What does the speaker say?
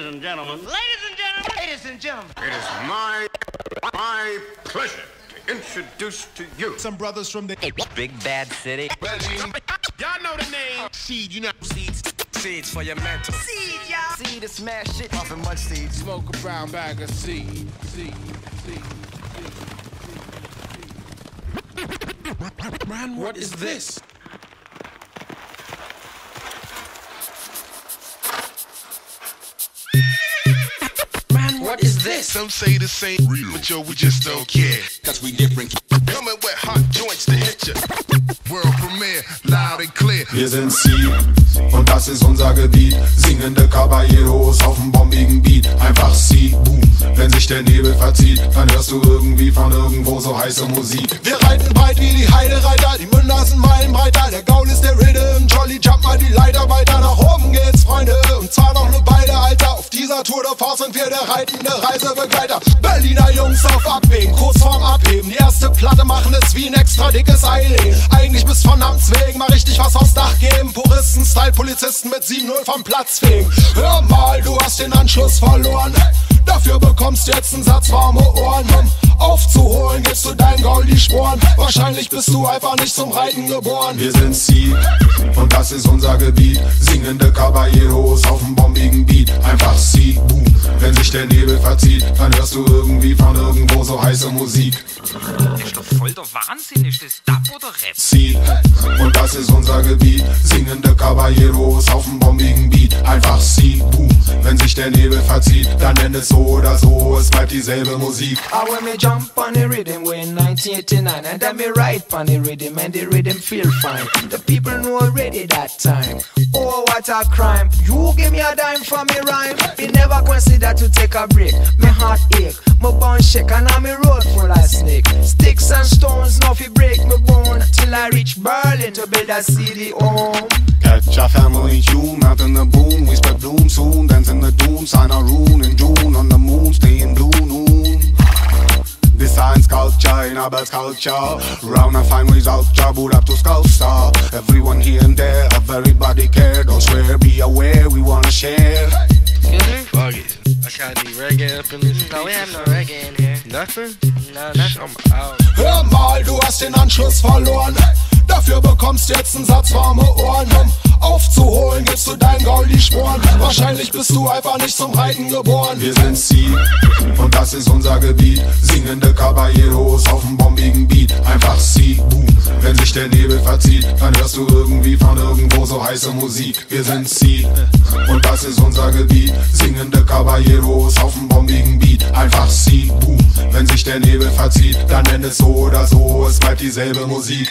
and gentlemen. Ladies and gentlemen. Ladies and gentlemen. It is my my pleasure to introduce to you Some brothers from the Big Bad City. Y'all know the name. seed, you know. Seeds, seeds for your mental. Seed, y'all. Seed to smash shit. Muffin much seeds. Smoke a brown bag of seed, seed, seed. Man, what is this? Man, this? Some say the same real, but yo, we just don't care. Cause we different. Coming with hot joints to hit ya. World premiere, loud and clear. Wir sind Sie und das ist unser Gebiet. Singende Caballeros auf dem bombigen Beat. Einfach Sie, boom. Wenn sich der Nebel verzieht, dann hörst du irgendwie von irgendwo so heiße Musik. Wir reiten breit wie die Heidereiter, die Münder sind meilenbreiter. Der Gaul ist der Rhythm, Dieser Tour de Force sind wir der reitende Reisebegleiter. Berliner Jungs auf Abwägen, kurz vorm Abheben. Die erste Platte machen es wie ein extra dickes Eileen. Eigentlich bist von Amts wegen mal richtig was aufs Dach geben. Puristen, Style, Polizisten mit 7-0 vom Platz fegen. Hör mal, du hast den Anschluss verloren. Dafür bekommst jetzt einen Satz warme Ohren. Um aufzuholen, gibst du dein Gaul die Sporen. Wahrscheinlich bist du einfach nicht zum Reiten geboren. Wir sind Sie und das ist unser Gebiet. Singende Caballeros auf dem bombigen Beat. Einfach Sie, boom. Wenn sich der Nebel verzieht, dann hörst du irgendwie von irgendwo so heiße Musik. ist doch voll der Wahnsinn. Ist das Dub oder Rap? Sie und das ist unser Gebiet. Singende Caballeros auf dem bombigen Beat. Einfach Sie, boom. Der Nebel verzieht, dann nenn es so oder so, es bleibt dieselbe Musik. I when me jump on the rhythm way in 1989 and then me ride on the rhythm and the rhythm feel fine. The people know already that time. Oh, what a crime. You give me a dime for me rhyme. Me never consider to take a break. Me heart ache, my bone shake and I'm a road full of snake. Sticks and stones, nothing break me bone till I reach Berlin to build a city home. Catch a family tune out in the boom. We spread bloom soon, dance in the doom. Sign a rune in June on the moon, stay in blue noon. Design sculpture in our culture. Round and fine result, boot up to sculpture. Everyone here and there, everybody care. Don't swear, be aware, we wanna share. Fuck it. I got any reggae up in this. No, we have no reggae in here. Nothing? No, nothing. I'm out. Hör mal, du hast den Anschluss verloren. Dafür bekommst jetzt einen Satz warme Ohren. Um aufzuholen, gibst du dein Gaul die Sporen. Wahrscheinlich bist du einfach nicht zum Reiten geboren. Wir sind Sie und das ist unser Gebiet. Singende Caballeros auf dem bombigen Beat. Einfach Sie, boom. Wenn sich der Nebel verzieht, dann hörst du irgendwie von irgendwo so heiße Musik. Wir sind Sie und das ist unser Gebiet. Singende Caballeros auf dem bombigen Beat. Einfach Sie, boom. Wenn sich der Nebel verzieht, dann nenn es so oder so, es bleibt dieselbe Musik.